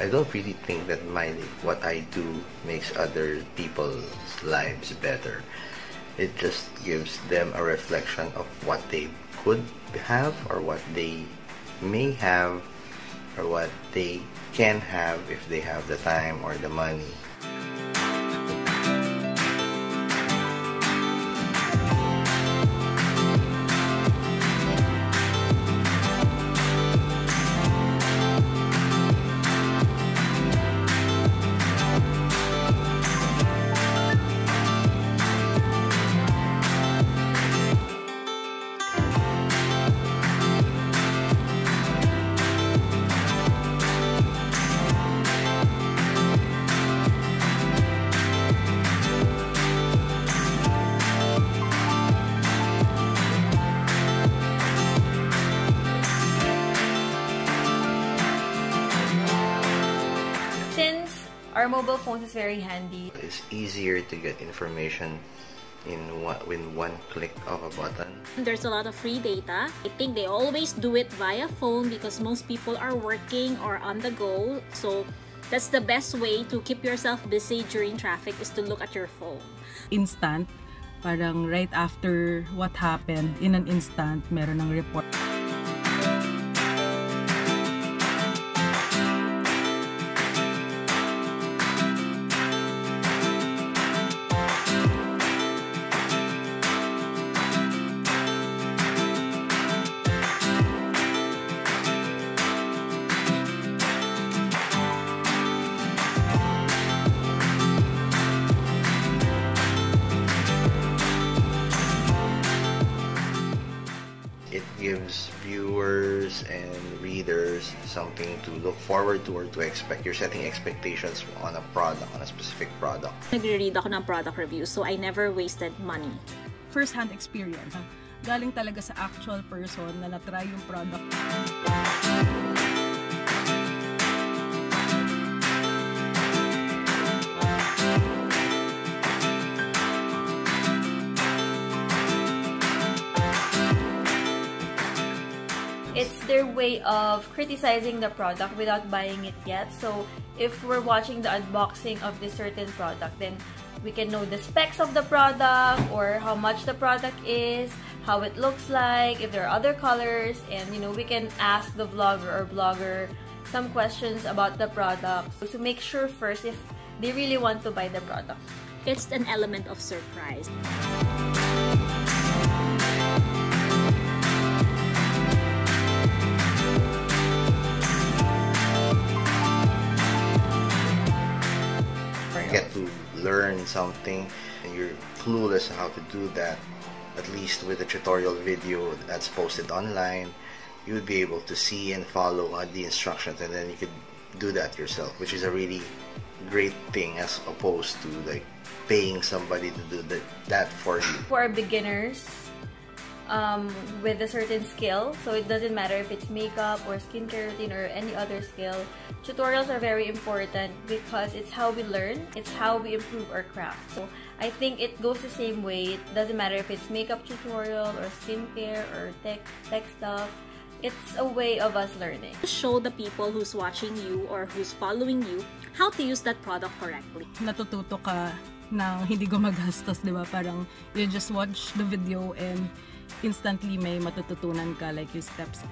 I don't really think that my what I do makes other people's lives better. It just gives them a reflection of what they could have or what they may have or what they can have if they have the time or the money. Our mobile phones is very handy, It's easier to get information in one, with one click of a button. There's a lot of free data. I think they always do it via phone because most people are working or on the go. So that's the best way to keep yourself busy during traffic is to look at your phone. instant. Parang right after what happened, in an instant, meron ng report. It gives viewers and readers something to look forward to or to expect. You're setting expectations on a product, on a specific product. Nagre-read ako ng product reviews so I never wasted money. First-hand experience. ha? Galing talaga sa actual person na natry yung product. It's their way of criticizing the product without buying it yet. So if we're watching the unboxing of this certain product, then we can know the specs of the product or how much the product is, how it looks like, if there are other colors, and you know, we can ask the vlogger or blogger some questions about the product to make sure first if they really want to buy the product. It's an element of surprise. Get to learn something and you're clueless how to do that, at least with a tutorial video that's posted online, you would be able to see and follow the instructions and then you could do that yourself, which is a really great thing as opposed to like paying somebody to do that, that for you. for beginners um, with a certain skill. So it doesn't matter if it's makeup or skincare routine or any other skill. Tutorials are very important because it's how we learn, it's how we improve our craft. So I think it goes the same way. It doesn't matter if it's makeup tutorial or skincare or tech tech stuff. It's a way of us learning. Show the people who's watching you or who's following you how to use that product correctly. Natututo ka ng hindi gumagastos, di ba? Parang you just watch the video and instantly may matututunan ka like yung steps.